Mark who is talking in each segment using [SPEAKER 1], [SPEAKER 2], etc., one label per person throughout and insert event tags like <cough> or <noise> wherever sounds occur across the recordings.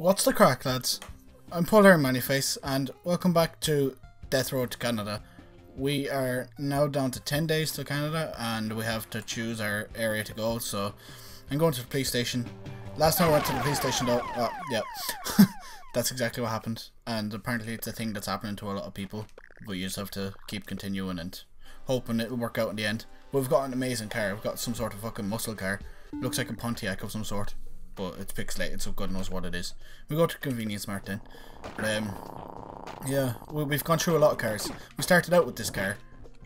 [SPEAKER 1] What's the crack, lads? I'm Paul Hairy Manly Face, and welcome back to Death Road to Canada. We are now down to 10 days to Canada, and we have to choose our area to go, so I'm going to the police station. Last time I went to the police station, though, oh, yeah, <laughs> that's exactly what happened, and apparently it's a thing that's happening to a lot of people, but you just have to keep continuing and hoping it'll work out in the end. We've got an amazing car, we've got some sort of fucking muscle car, looks like a Pontiac of some sort but it's pixelated, so God knows what it is. We go to Convenience Mart then. Um, yeah, we, we've gone through a lot of cars. We started out with this car,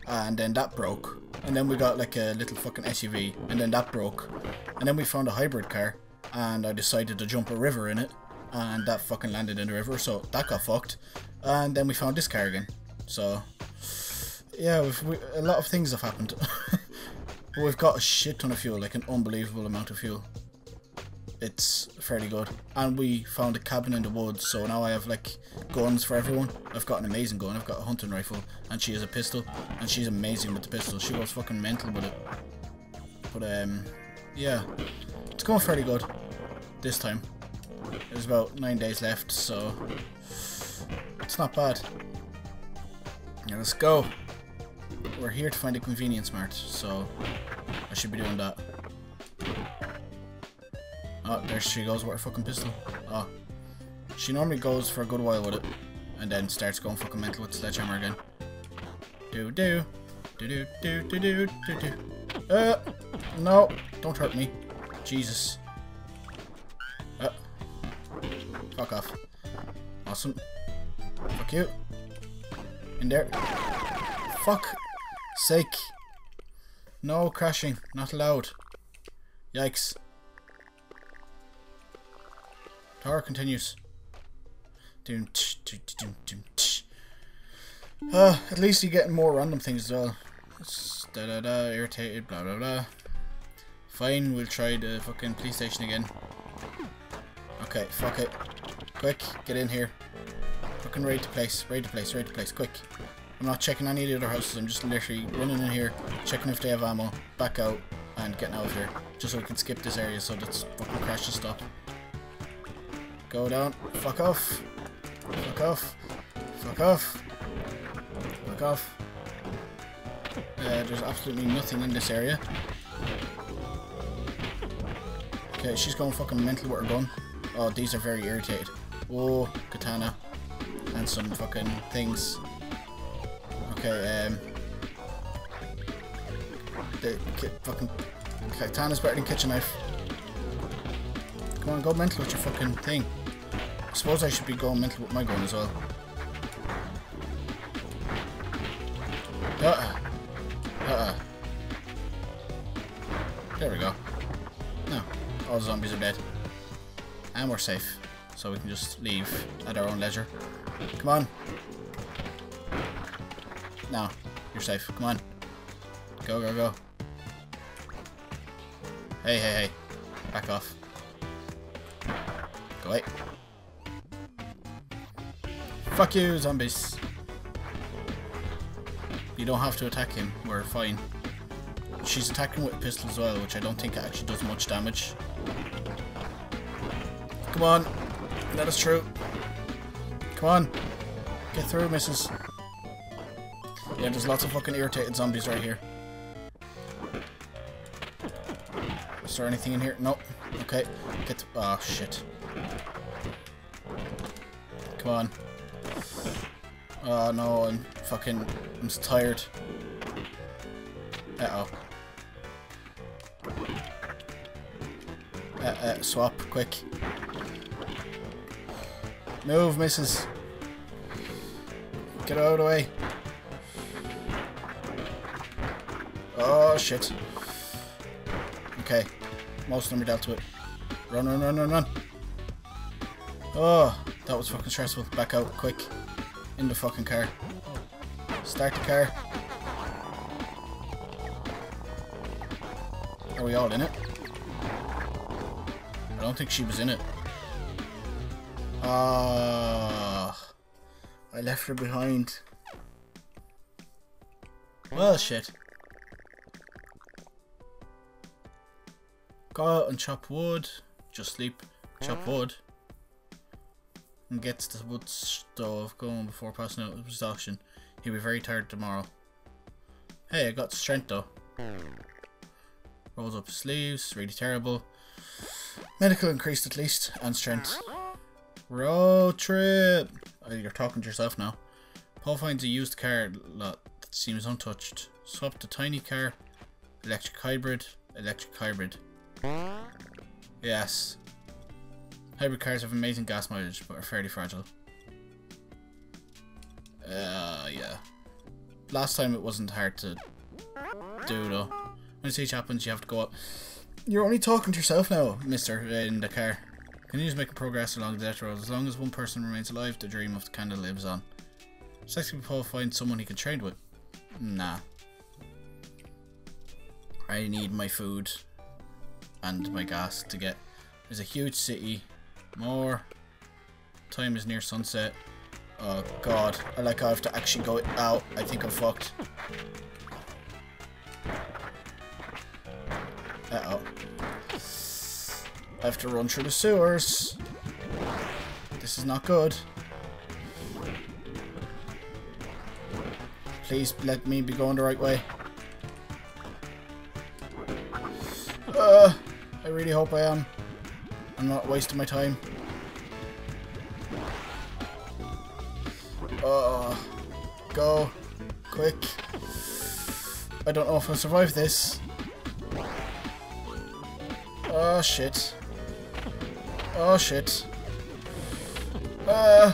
[SPEAKER 1] and then that broke. And then we got like a little fucking SUV, and then that broke. And then we found a hybrid car, and I decided to jump a river in it, and that fucking landed in the river, so that got fucked. And then we found this car again. So, yeah, we, a lot of things have happened. <laughs> we've got a shit ton of fuel, like an unbelievable amount of fuel it's fairly good. And we found a cabin in the woods, so now I have like guns for everyone. I've got an amazing gun, I've got a hunting rifle, and she has a pistol, and she's amazing with the pistol. She was fucking mental with it. But um, yeah, it's going fairly good this time. There's about nine days left, so it's not bad. Yeah, let's go. We're here to find a convenience mart, so I should be doing that. Oh, there she goes with her fucking pistol. Oh. She normally goes for a good while with it. And then starts going fucking mental with the sledgehammer again. Do do. Do do do do do do do. Uh no, don't hurt me. Jesus. Uh fuck off. Awesome. Fuck you. In there. Fuck sake. No crashing, not allowed. Yikes. Continues. Uh, at least you're getting more random things as well. Da da da, irritated, blah blah blah. Fine, we'll try the fucking police station again. Okay, fuck it. Quick, get in here. Fucking raid the place, raid the place, raid the place, quick. I'm not checking any of the other houses, I'm just literally running in here, checking if they have ammo, back out, and getting out of here. Just so we can skip this area so that fucking crashes stop. Go down. Fuck off. Fuck off. Fuck off. Fuck off. Uh, there's absolutely nothing in this area. Okay, she's going fucking mental with her gun. Oh, these are very irritated. Oh, katana. And some fucking things. Okay, um... The fucking... Katana's better than kitchen knife. Come on, go mental with your fucking thing. I suppose I should be going mental with my gun as well. Uh-uh. Uh-uh. There we go. No. All the zombies are dead. And we're safe. So we can just leave at our own leisure. Come on. No. You're safe. Come on. Go, go, go. Hey, hey, hey. Back off. Fuck you, zombies. You don't have to attack him. We're fine. She's attacking with a pistol as well, which I don't think actually does much damage. Come on. Let us through. Come on. Get through, missus. Yeah, there's lots of fucking irritated zombies right here. Is there anything in here? No. Okay. Get. Oh, shit. Come on. Oh no, I'm fucking... I'm tired. Uh-oh. Uh, uh, swap, quick. Move, missus. Get out of the way. Oh, shit. Okay. Most of them are dealt with. Run, run, run, run, run. Oh, that was fucking stressful. Back out, quick in the fucking car. Start the car. Are we all in it? I don't think she was in it. Ah, I left her behind. Well, shit. Go out and chop wood. Just sleep. Chop wood. And gets the wood stove going before passing out his auction, he'll be very tired tomorrow. Hey, I got strength though. Rolls up his sleeves, really terrible. Medical increased at least, and strength. Road trip! Oh, you're talking to yourself now. Paul finds a used car lot that seems untouched. Swap the tiny car, electric hybrid, electric hybrid. Yes. Hybrid cars have amazing gas mileage, but are fairly fragile. Uh, yeah. Last time it wasn't hard to do though. When siege happens, you have to go up. You're only talking to yourself now, mister, in the car. Can you Continues making progress along the death road. As long as one person remains alive, the dream of the Canada lives on. Sexy Paul finds someone he can trade with. Nah. I need my food and my gas to get. There's a huge city. More. Time is near sunset. Oh god. I like I have to actually go out. I think I'm fucked. Uh oh. I have to run through the sewers. This is not good. Please let me be going the right way. Uh, I really hope I am. I'm not wasting my time. Uh, go. Quick. I don't know if I'll survive this. Oh shit. Oh shit. Uh.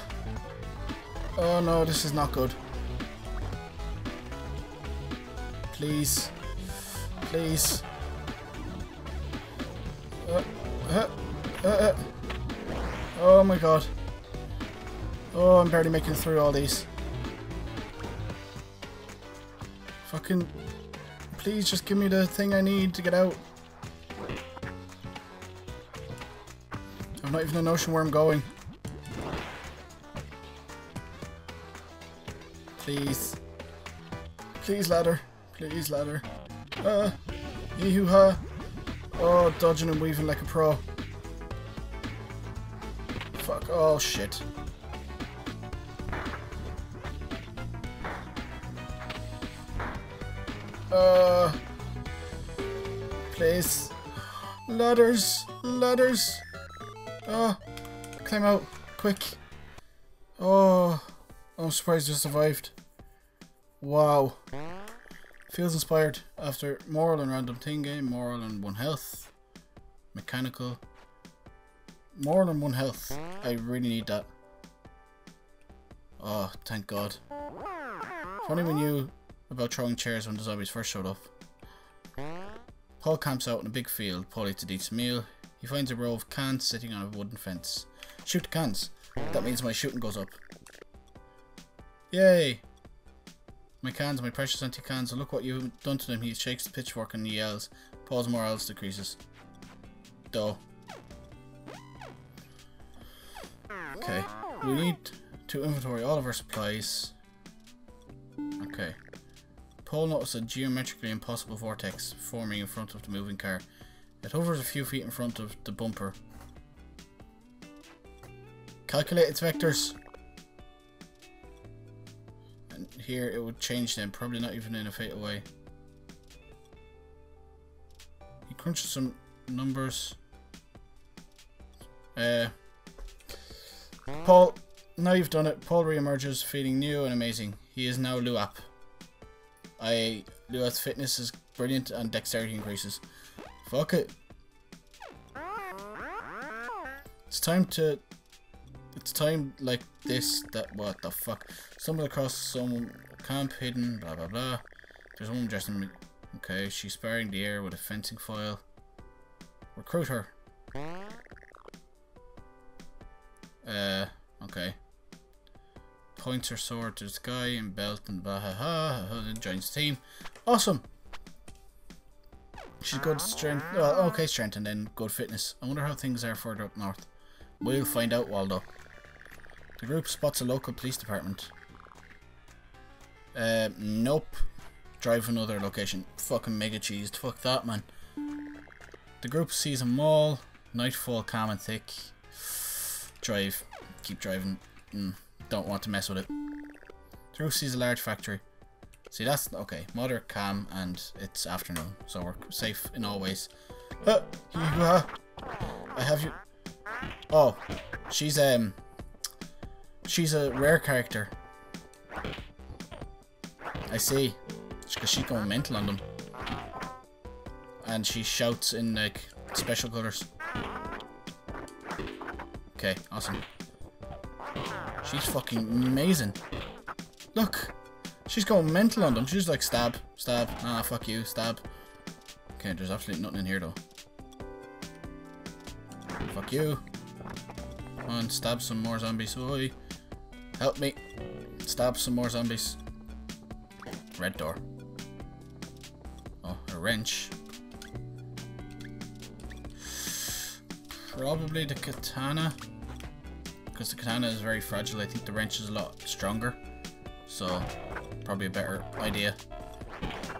[SPEAKER 1] Oh no, this is not good. Please. Please. Uh, uh, uh, uh. Oh my god. Oh, I'm barely making through all these. Fucking... Please just give me the thing I need to get out. I've not even a notion where I'm going. Please. Please, ladder. Please, ladder. Uh, yee-hoo-ha. Oh, dodging and weaving like a pro. Oh, shit. Uh, please. Ladders. Ladders. Oh, climb out. Quick. Oh, I'm surprised I survived. Wow. Feels inspired after moral and random thing game, moral and one health, mechanical, moral than one health. I really need that. Oh, thank God. If only we knew about throwing chairs when the zombies first showed up. Paul camps out in a big field. Paul eats a decent meal. He finds a row of cans sitting on a wooden fence. Shoot the cans. That means my shooting goes up. Yay! My cans, my precious empty cans. look what you've done to them. He shakes the pitchfork and he yells. Paul's morale decreases. Duh. Okay. We need to inventory all of our supplies. Okay. Paul noticed a geometrically impossible vortex forming in front of the moving car. It hovers a few feet in front of the bumper. Calculate its vectors. And here it would change them, probably not even in a fatal way. He crunches some numbers. Uh, Paul, now you've done it, Paul re-emerges feeling new and amazing. He is now Luap. I Luap's fitness is brilliant and dexterity increases. Fuck it. It's time to... It's time like this that... What the fuck? Stumble across some camp hidden, blah blah blah. There's a woman dressed in... Okay, she's sparring the air with a fencing foil. Recruit her. Uh, okay. Points her sword to the sky and belt and ha joins team. Awesome! She's good strength. Well, okay strength and then good fitness. I wonder how things are further up north. We'll find out, Waldo. The group spots a local police department. Uh, nope. Drive another location. Fucking mega cheesed. Fuck that, man. The group sees a mall. Nightfall calm and thick. Drive. keep driving. Mm, don't want to mess with it. Through sees a large factory. See, that's okay. Mother, calm, and it's afternoon, so we're safe in all ways. Uh, I have you. Oh, she's um, she's a rare character. I see, because she's going mental on them, and she shouts in like special colors. Okay, awesome. She's fucking amazing. Look, she's going mental on them. She's like stab, stab. Ah, fuck you, stab. Okay, there's absolutely nothing in here though. Fuck you. Come on, stab some more zombies. Oi. Help me. Stab some more zombies. Red door. Oh, a wrench. Probably the katana. Because the katana is very fragile. I think the wrench is a lot stronger. So, probably a better idea.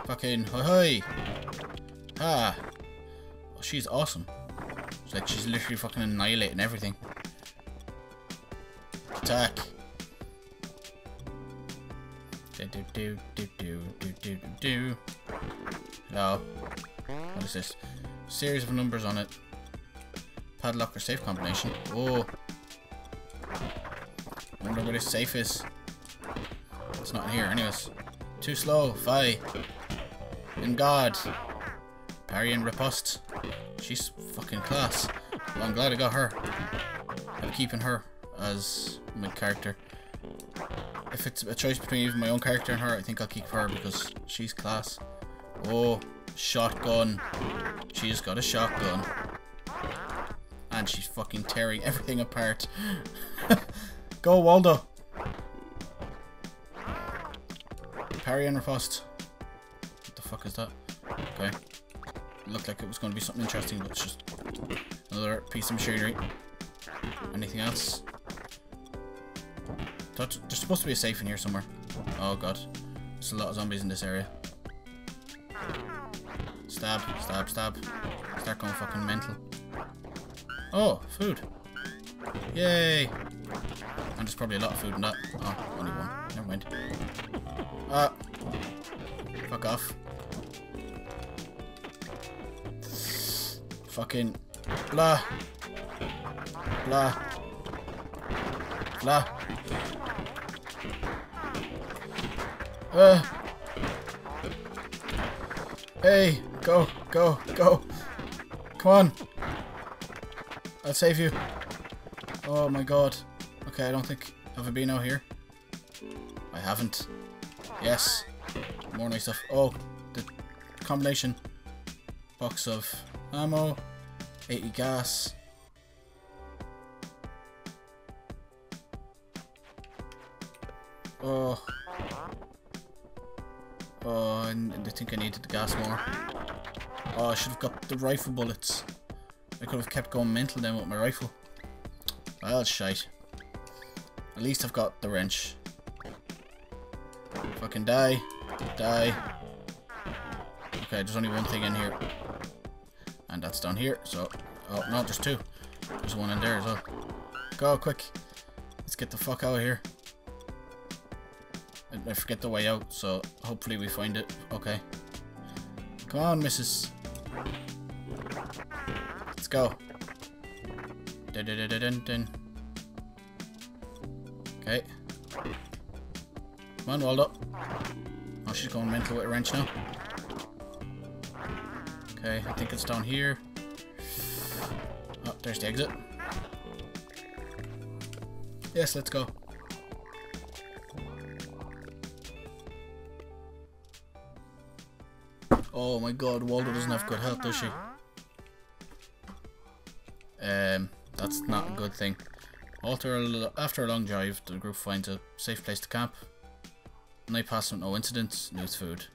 [SPEAKER 1] Fucking hoi hoi! Ah! Oh, she's awesome. It's like she's literally fucking annihilating everything. Attack! Do do do do do do do do. Hello. What is this? Series of numbers on it. Padlock or safe combination. Oh. Wonder where this safe is. It's not here, anyways. Too slow. Fi. In God. Parry and riposte. She's fucking class. Well, I'm glad I got her. I'm keeping her as my character. If it's a choice between even my own character and her, I think I'll keep her because she's class. Oh, shotgun. She's got a shotgun. And she's fucking tearing everything apart. <laughs> Go, Waldo. Parry and riposte. What the fuck is that? Okay. looked like it was going to be something interesting, but it's just another piece of machinery. Anything else? There's supposed to be a safe in here somewhere. Oh god. There's a lot of zombies in this area. Stab, stab, stab. Start going fucking mental. Oh, food. Yay! And there's probably a lot of food in that. Oh, only one. Never mind. Ah. Fuck off. Fucking. Blah. Blah. Blah. Uh. Hey, go, go, go. Come on. I'll save you. Oh my god. Okay, I don't think... Have I been out here? I haven't. Yes. More nice stuff. Oh, the combination. Box of ammo. 80 gas. Oh. Oh, and I think I needed the gas more. Oh, I should have got the rifle bullets. I could have kept going mental then with my rifle. Well, shite. At least I've got the wrench. Fucking die. Die. Okay, there's only one thing in here. And that's down here, so... Oh, no, there's two. There's one in there as well. Go, quick. Let's get the fuck out of here. I forget the way out, so hopefully we find it. Okay. Come on, missus. Let's go. Dun, dun, dun, Come on, Waldo. Oh, she's going mental with a wrench now. Okay, I think it's down here. Oh, there's the exit. Yes, let's go. Oh my god, Waldo doesn't have good health, does she? Um, that's not a good thing. After a, after a long drive, the group finds a safe place to camp. Night passes with no incidents, news food.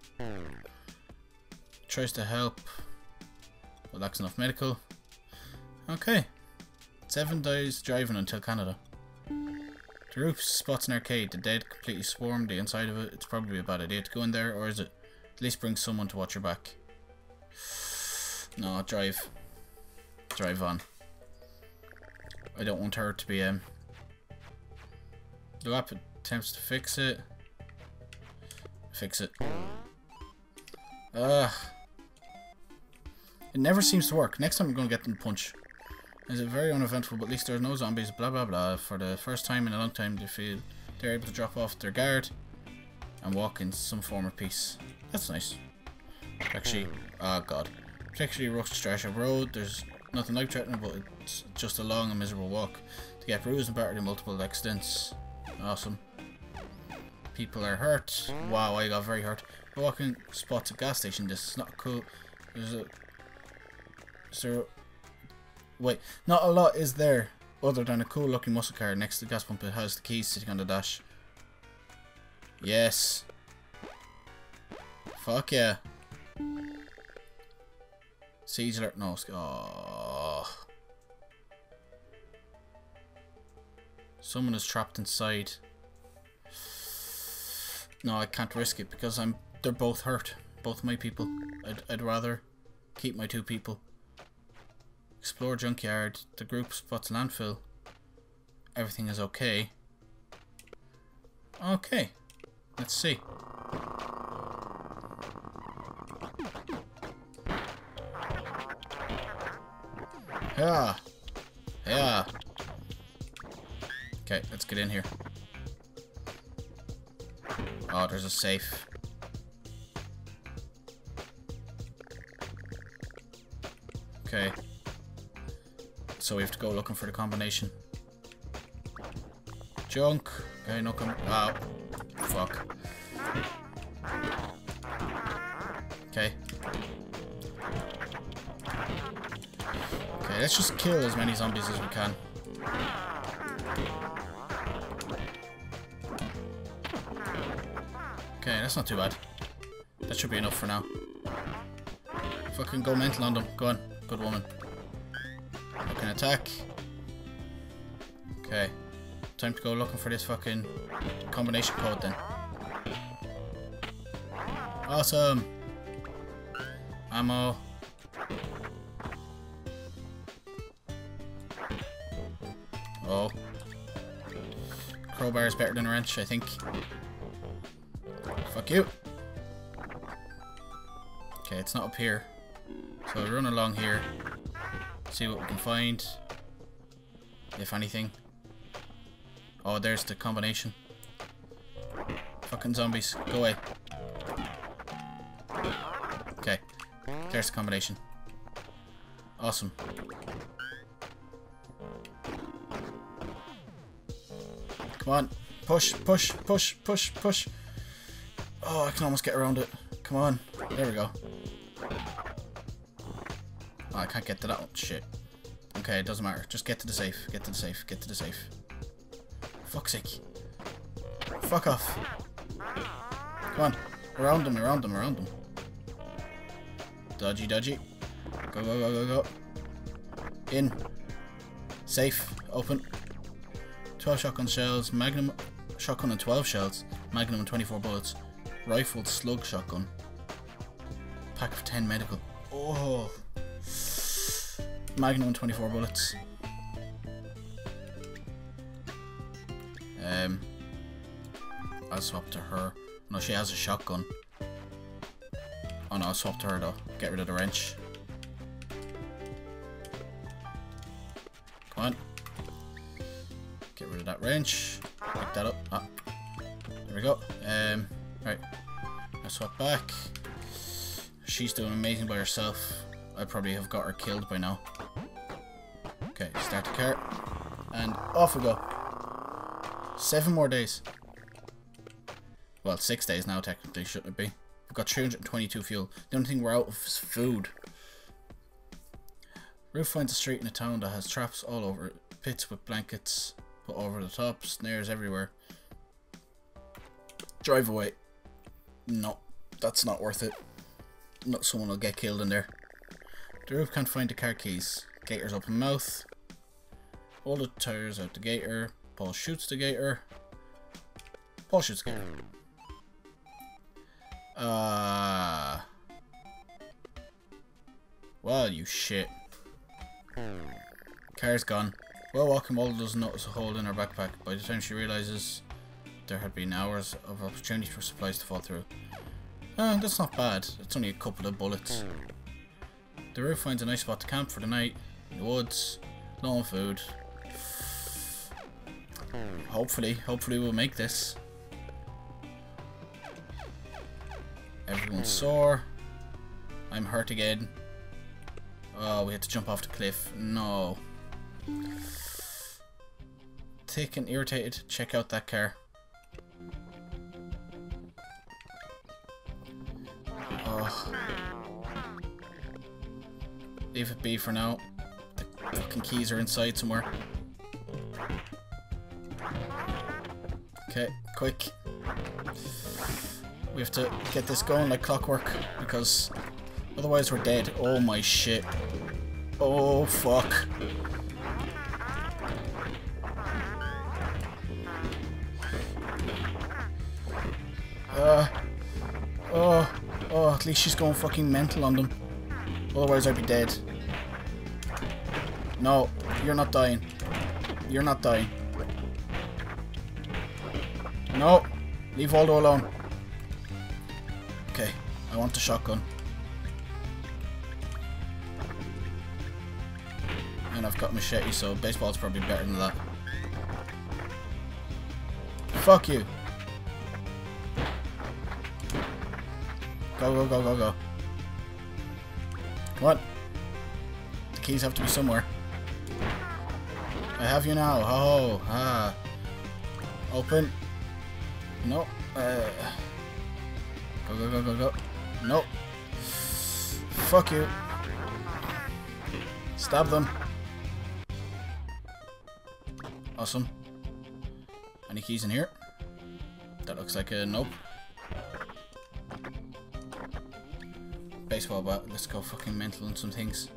[SPEAKER 1] Tries to help, but lacks enough medical. Okay. Seven days driving until Canada. The roof spots an arcade. The dead completely swarm the inside of it. It's probably a bad idea to go in there, or is it? At least bring someone to watch your back. No, drive. Drive on. I don't want her to be um, The app attempts to fix it. Fix it. Ugh. It never seems to work. Next time I'm going to get them to punch. Is it very uneventful, but at least there's no zombies, blah blah blah. For the first time in a long time, they feel they're able to drop off their guard and walk in some form of peace. That's nice. Actually, oh god. Particularly Rush Strasher Road, there's nothing life threatening, but it's just a long and miserable walk. To get bruised and battered in multiple accidents. Awesome. People are hurt. Wow, I got very hurt. Walking spots at gas station, this is not cool. There's a... There... Wait, not a lot is there other than a cool looking muscle car next to the gas pump. It has the keys sitting on the dash. Yes. Fuck yeah. Siege alert. No. Oh. Someone is trapped inside. No, I can't risk it because I'm. They're both hurt. Both my people. I'd, I'd rather keep my two people. Explore junkyard. The group spots landfill. Everything is okay. Okay. Let's see. Yeah. Yeah. Okay, let's get in here. Oh, there's a safe. Okay. So we have to go looking for the combination. Junk. Okay, no com- Oh. Fuck. Okay. Okay, let's just kill as many zombies as we can. Okay, that's not too bad. That should be enough for now. Fucking go mental on them. Go on. Good woman. Can attack. Okay. Time to go looking for this fucking combination code then. Awesome. Ammo. Oh. Crowbar is better than wrench, I think. Fuck you. Okay, it's not up here. So I'll run along here. See what we can find. If anything. Oh, there's the combination. Fucking zombies. Go away. Okay. There's the combination. Awesome. Come on. Push, push, push, push, push. Oh, I can almost get around it. Come on. There we go. Oh, I can't get to that one. Shit. Okay, it doesn't matter. Just get to the safe. Get to the safe. Get to the safe. Fuck's sake. Fuck off. Come on. Around them, around them, around them. Dodgy, dodgy. Go, go, go, go, go. In. Safe. Open. 12 shotgun shells. Magnum shotgun and 12 shells. Magnum and 24 bullets. Rifled slug shotgun. Pack of 10 medical. Oh. Magnum 24 bullets. Um, I'll swap to her. No, she has a shotgun. Oh no, I'll swap to her though. Get rid of the wrench. Come on. Get rid of that wrench. Pick that up. Ah. There we go. Um, right. I swap back. She's doing amazing by herself. I probably have got her killed by now. Okay, start the car. And off we go. Seven more days. Well, six days now, technically, shouldn't it be? We've got 322 fuel. The only thing we're out of is food. Roof finds a street in a town that has traps all over it. Pits with blankets put over the top, snares everywhere. Drive away. No, that's not worth it. Not someone will get killed in there. The roof can't find the car keys. Gator's open mouth. All the tires out the gator. Paul shoots the gator. Paul shoots the gator. Uh. Well, you shit. Car's gone. Well, walking Waldo doesn't notice a hole in her backpack. By the time she realizes there had been hours of opportunity for supplies to fall through. Uh, that's not bad. It's only a couple of bullets. The roof finds a nice spot to camp for the night. In the woods. On food. Hopefully, hopefully we'll make this. Everyone's sore. I'm hurt again. Oh, we had to jump off the cliff. No. Thick and irritated. Check out that car. Oh. Leave it be for now. The fucking keys are inside somewhere. Okay, quick. We have to get this going like clockwork because otherwise we're dead. Oh my shit. Oh fuck. She's going fucking mental on them. Otherwise I'd be dead. No, you're not dying. You're not dying. No, leave Waldo alone. Okay, I want the shotgun. And I've got machete, so baseball's probably better than that. Fuck you. Go, go, go, go, go. What? The keys have to be somewhere. I have you now. Oh, ah. Open. No. Uh. Go, go, go, go, go. No. Fuck you. Stab them. Awesome. Any keys in here? That looks like a nope. Baseball bat. Let's go fucking mental on some things.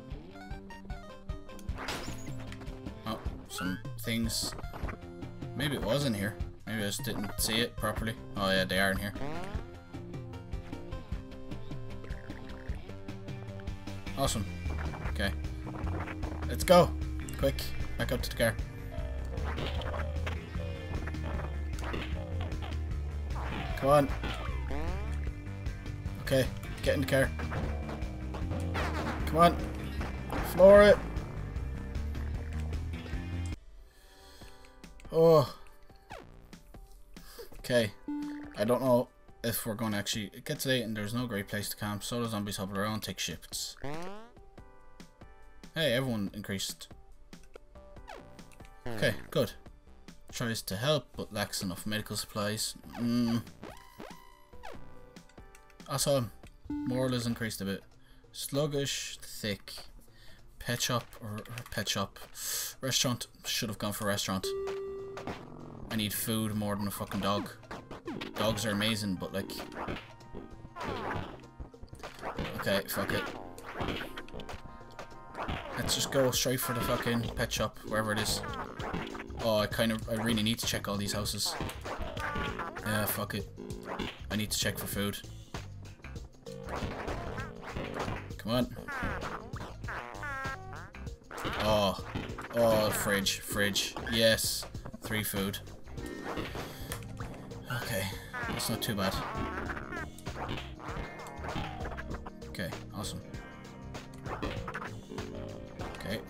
[SPEAKER 1] Oh, some things. Maybe it was in here. Maybe I just didn't see it properly. Oh yeah, they are in here. Awesome. Okay. Let's go. Quick. Back up to the car. Come on. Okay. Get in the car. Come on. Floor it. Oh. Okay. I don't know if we're going to actually... It gets late and there's no great place to camp. So the zombies hobble around, take shifts. Hey, everyone increased. Okay, good. Tries to help, but lacks enough medical supplies. Mm. I saw him. Moral has increased a bit. Sluggish, thick. Pet shop or, or pet shop. Restaurant. Should have gone for restaurant. I need food more than a fucking dog. Dogs are amazing, but like... Okay, fuck it. Let's just go straight for the fucking pet shop, wherever it is. Oh, I kind of, I really need to check all these houses. Yeah, fuck it. I need to check for food. Come on. Oh. Oh, fridge, fridge. Yes. Three food. Okay. That's not too bad. Okay, awesome. Okay,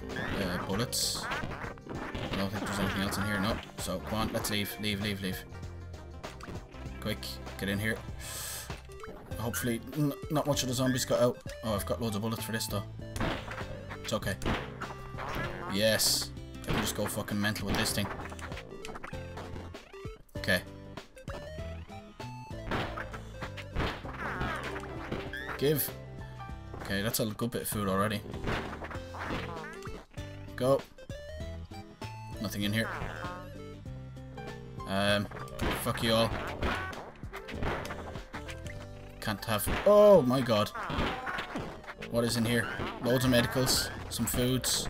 [SPEAKER 1] uh, bullets. I don't think there's anything else in here, no. So, come on, let's leave, leave, leave, leave. Quick, get in here. Hopefully, not much of the zombies got out. Oh, I've got loads of bullets for this, though. It's okay. Yes. I can just go fucking mental with this thing. Okay. Give. Okay, that's a good bit of food already. Go. Nothing in here. Um, fuck you all. Can't have... Oh my god. What is in here? Loads of medicals. Some foods.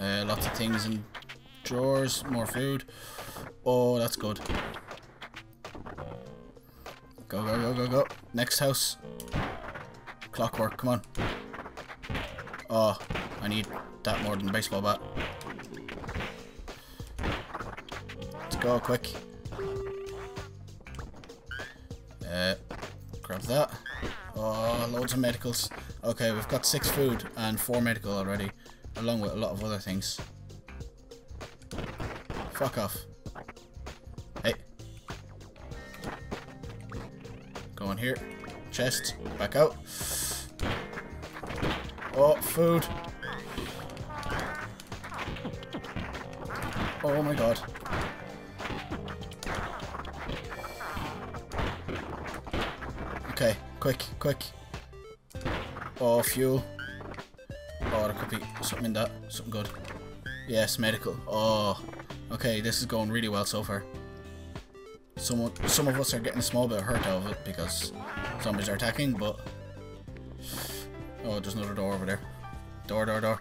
[SPEAKER 1] Uh, lots of things in drawers. More food. Oh, that's good. Go, go, go, go, go. Next house. Clockwork, come on. Oh, I need that more than the baseball bat. Let's go, quick. Grab that. Oh, loads of medicals. Okay, we've got six food and four medical already, along with a lot of other things. Fuck off. Hey. Go in here. Chest. Back out. Oh, food. Oh my god. Quick, quick. Oh, fuel. Oh, there could be something in that. Something good. Yes, medical. Oh, okay, this is going really well so far. Some, some of us are getting a small bit hurt out of it because zombies are attacking, but... Oh, there's another door over there. Door, door, door.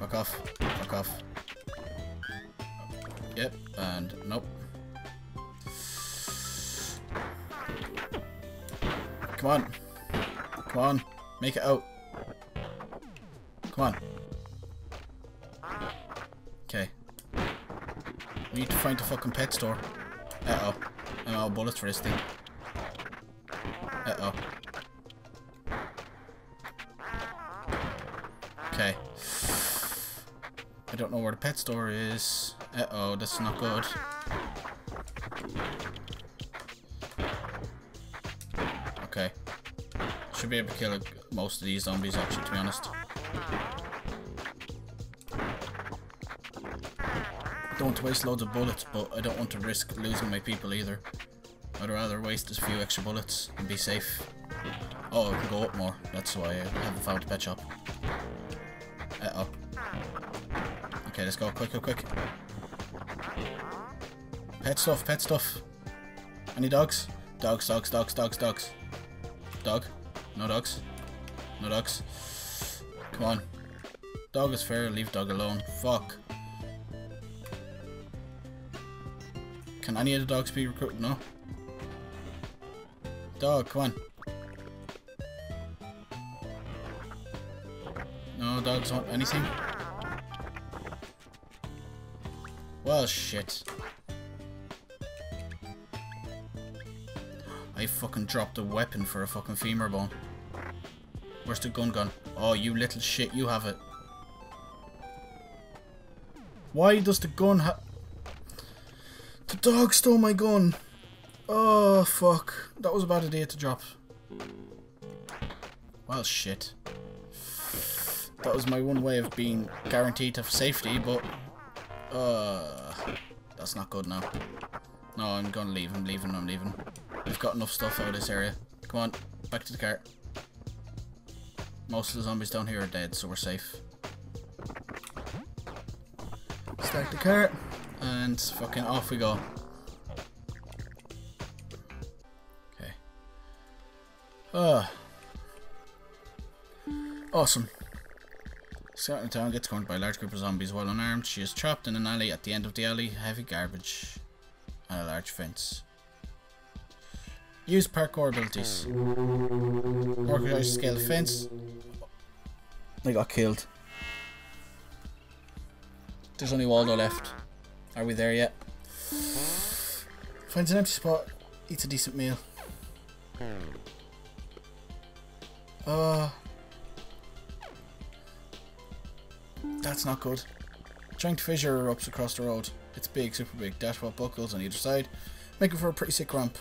[SPEAKER 1] Fuck off. Fuck off. Yep, and nope. Come on. Come on. Make it out. Come on. Okay. We need to find the fucking pet store. Uh-oh. I'm out of bullets for this thing. Uh-oh. Okay. I don't know where the pet store is. Uh-oh, that's not good. Should be able to kill most of these zombies, actually, to be honest. Don't waste loads of bullets, but I don't want to risk losing my people either. I'd rather waste a few extra bullets and be safe. Oh, I can go up more. That's why I haven't found the pet shop. Uh-oh. Okay, let's go. Quick, quick, quick. Pet stuff, pet stuff. Any dogs? Dogs, dogs, dogs, dogs, dogs. Dog? No dogs? No dogs? Come on. Dog is fair, leave dog alone. Fuck. Can any of the dogs be recruited? No? Dog, come on. No dogs want anything? Well, shit. I fucking dropped a weapon for a fucking femur bone. Where's the gun gone? Oh, you little shit, you have it. Why does the gun have... The dog stole my gun. Oh, fuck. That was a bad idea to drop. Well, shit. That was my one way of being guaranteed of safety, but... Uh, that's not good now. No, I'm gonna leave. I'm leaving. I'm leaving. We've got enough stuff out of this area. Come on, back to the car. Most of the zombies down here are dead, so we're safe. Start the car, and fucking off we go. Okay. Ah. Awesome. Certain town gets cornered by a large group of zombies while unarmed. She is trapped in an alley. At the end of the alley, heavy garbage and a large fence. Use parkour abilities. Organized scale fence. I got killed. There's only Waldo left. Are we there yet? Finds an empty spot. Eats a decent meal. Uh, that's not good. Giant fissure erupts across the road. It's big, super big. Dashboard buckles on either side, making for a pretty sick ramp.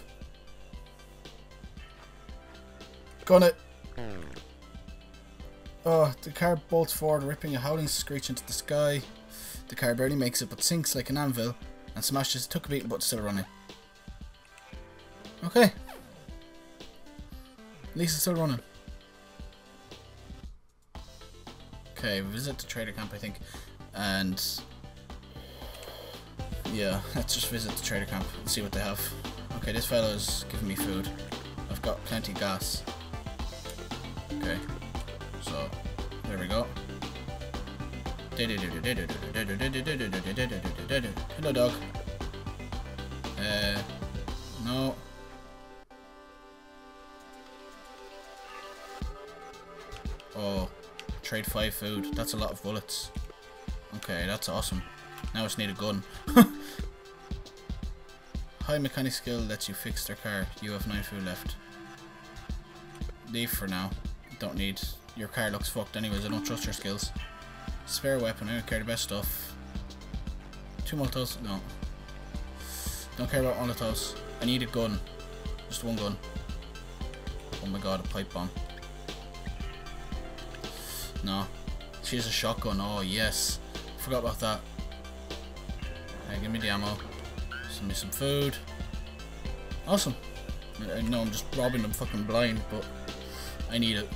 [SPEAKER 1] Gun it! Oh, the car bolts forward, ripping a howling screech into the sky. The car barely makes it, but sinks like an anvil and smashes. Took a beating, but still running. Okay. It's still running. Okay, visit the trader camp, I think. And... Yeah, <laughs> let's just visit the trader camp and see what they have. Okay, this fellow's giving me food. I've got plenty gas. Okay. There we go. Hello, dog. Uh, no. Oh, trade five food. That's a lot of bullets. Okay, that's awesome. Now I just need a gun. <laughs> High mechanic skill lets you fix their car. You have 9 food left. Leave for now. Don't need. Your car looks fucked anyways. I don't trust your skills. Spare weapon. I don't care the best stuff. Two Molotovs? No. Don't care about Molotovs. I need a gun. Just one gun. Oh my god, a pipe bomb. No. She has a shotgun. Oh, yes. Forgot about that. Give me the ammo. Send me some food. Awesome. Uh, I know I'm just robbing them fucking blind, but I need it.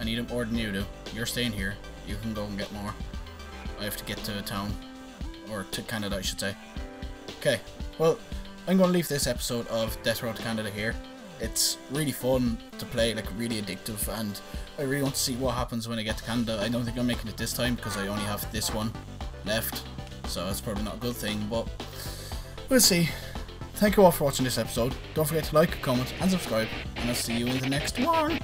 [SPEAKER 1] I need it more than you do. You're staying here. You can go and get more. I have to get to a town. Or to Canada, I should say. Okay. Well, I'm going to leave this episode of Death Road to Canada here. It's really fun to play, like really addictive, and I really want to see what happens when I get to Canada. I don't think I'm making it this time because I only have this one left, so it's probably not a good thing, but we'll see. Thank you all for watching this episode. Don't forget to like, comment, and subscribe, and I'll see you in the next one.